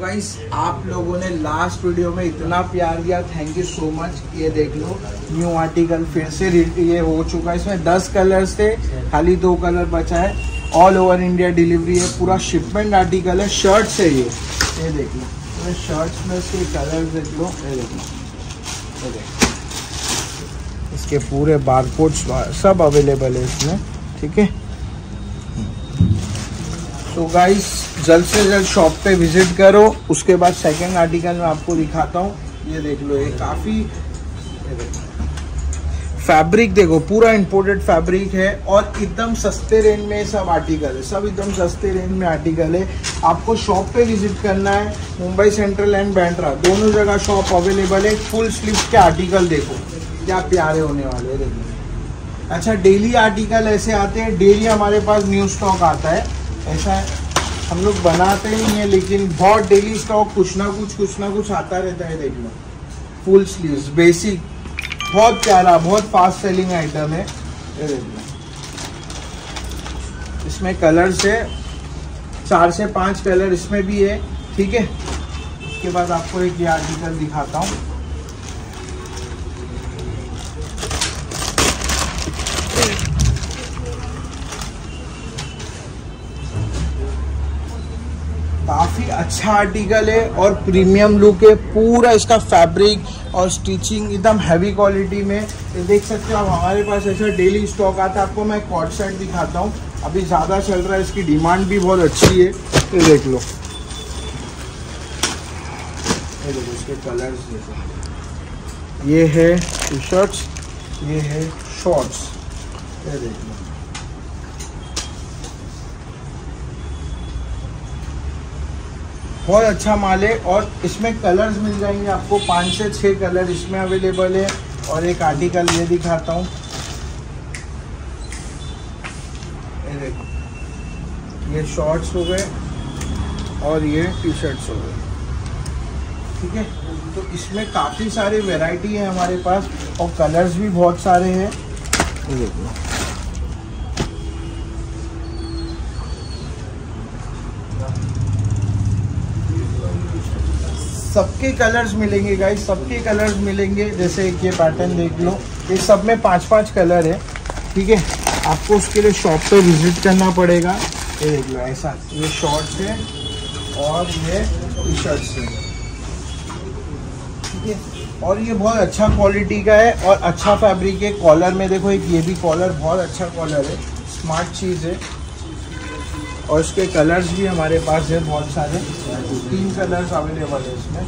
Guys आप लोगों ने लास्ट वीडियो में इतना प्यार दिया थैंक यू सो मच ये देख लो न्यू आर्टिकल फिर से ये हो चुका है इसमें दस कलर्स थे, खाली दो कलर बचा है. ऑल ओवर इंडिया डिलीवरी है, पूरा शिपमेंट आर्टिकल है शर्ट्स है ये. ये देख लो, ये शर्ट्स में इसके कलर देख लो, ये देख लो. इसके पूरे बारकोड्स सब अवेलेबल है इसमें, ठीक है? तो गाइस जल्द से जल्द शॉप पे विज़िट करो। उसके बाद सेकंड आर्टिकल में आपको दिखाता हूँ। ये देख लो, ये काफ़ी फैब्रिक देखो पूरा इंपोर्टेड फैब्रिक है और एकदम सस्ते रेंज में सब आर्टिकल है। सब एकदम सस्ते रेंज में आर्टिकल है। आपको शॉप पे विज़िट करना है। मुंबई सेंट्रल एंड बैंड्रा दोनों जगह शॉप अवेलेबल है। फुल स्लीव के आर्टिकल देखो, क्या प्यारे होने वाले हैं, देखो अच्छा डेली आर्टिकल ऐसे आते हैं। डेली हमारे पास न्यू स्टॉक आता है। ऐसा है। हम लोग बनाते नहीं है, लेकिन बहुत डेली स्टॉक कुछ ना कुछ कुछ ना कुछ आता रहता है देख लो फुल स्लीव्स बेसिक बहुत प्यारा, बहुत फास्ट सेलिंग आइटम है। इसमें कलर्स है। चार से पाँच कलर इसमें भी है, ठीक है? उसके बाद आपको एक ये आर्टिकल दिखाता हूँ। काफ़ी अच्छा आर्टिकल है और प्रीमियम लुक है। पूरा इसका फैब्रिक और स्टिचिंग एकदम हैवी क्वालिटी में। ये देख सकते हो आप हमारे पास ऐसा डेली स्टॉक आता है। आपको मैं कॉट सेट दिखाता हूँ। अभी ज़्यादा चल रहा है, इसकी डिमांड भी बहुत अच्छी है। ये देख लो। ये देखो, इसके कलर्स देखो। ये है टी शर्ट्स ये है शॉर्ट्स ये देख लो। बहुत अच्छा माल है और इसमें कलर्स मिल जाएँगे आपको। पाँच से छः कलर इसमें अवेलेबल है और एक आर्टिकल ये दिखाता हूँ। ये शॉर्ट्स हो गए और ये टी शर्ट्स हो गए। ठीक है? तो इसमें काफ़ी सारे वैरायटी है हमारे पास और कलर्स भी बहुत सारे हैं। देखो। सबके कलर्स मिलेंगे गाइस सबके कलर्स मिलेंगे। जैसे एक ये पैटर्न देख लो। ये सब में पाँच पाँच कलर है, ठीक है? आपको उसके लिए शॉप पे विज़िट करना पड़ेगा। ये देख लो, ऐसा। ये शॉर्ट्स है और ये टी शर्ट्स है, ठीक है? और ये बहुत अच्छा क्वालिटी का है और अच्छा फैब्रिक है। कॉलर में देखो, एक ये भी कॉलर बहुत अच्छा कॉलर है। स्मार्ट चीज़ है। और इसके कलर्स भी हमारे पास है बहुत सारे। तीन कलर्स अवेलेबल है इसमें।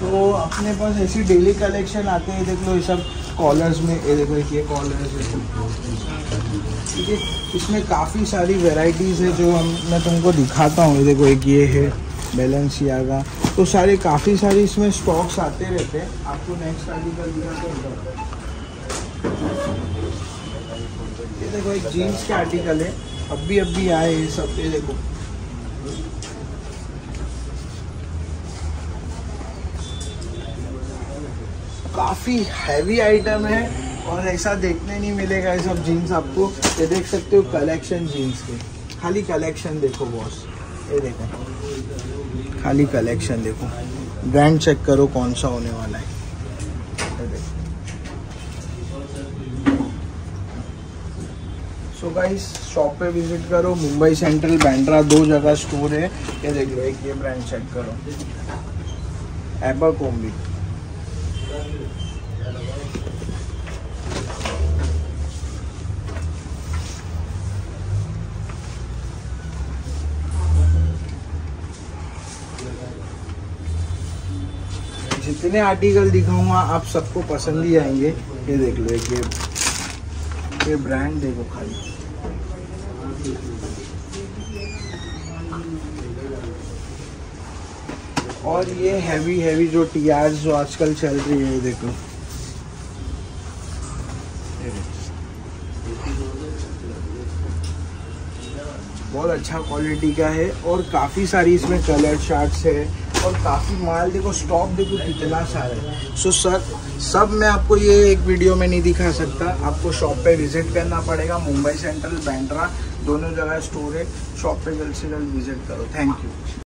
तो अपने पास ऐसी डेली कलेक्शन आते हैं, देख लो ये सब कॉलर्स में, ये देखो, ये कॉलर्स ठीक है? इसमें काफ़ी सारी वेराइटीज़ है जो हम, मैं तुमको दिखाता हूँ। ये देखो, एक ये है बैलेंसियागा तो सारे, काफ़ी सारे इसमें स्टॉक्स आते रहते हैं। आपको नेक्स्ट आर्टिकल दिखाते हैं ये देखो, एक जीन्स के आर्टिकल है। अभी अभी आए ये सब, ये देखो। काफ़ी हैवी आइटम है और ऐसा देखने नहीं मिलेगा ये सब जीन्स आपको। ये देख सकते हो कलेक्शन जीन्स के। खाली कलेक्शन देखो बॉस ये देखो। खाली कलेक्शन देखो। ब्रांड चेक करो कौन सा होने वाला है। सो गाइस शॉप पे विज़िट करो। मुंबई सेंट्रल बैंड्रा दो जगह स्टोर है। ये देख लो, एक ये ब्रांड चेक करो। एबरकोम्बी जितने आर्टिकल दिखाऊँगा, आप सबको पसंद ही आएँगे। ये देख लो, एक ये ये ब्रांड देखो खाली। और ये हैवी हैवी जो टी जो आजकल चल रही है, ये देखो। बहुत अच्छा क्वालिटी का है और काफ़ी सारी इसमें कलर चार्ट्स है। और काफ़ी माल देखो स्टॉक देखो कितना सारा है। सो सर सब मैं आपको ये एक वीडियो में नहीं दिखा सकता। आपको शॉप पे विज़िट करना पड़ेगा। मुंबई सेंट्रल बैंड्रा दोनों जगह स्टोर है। शॉप पे जल्द से जल्द विज़िट करो। Thank you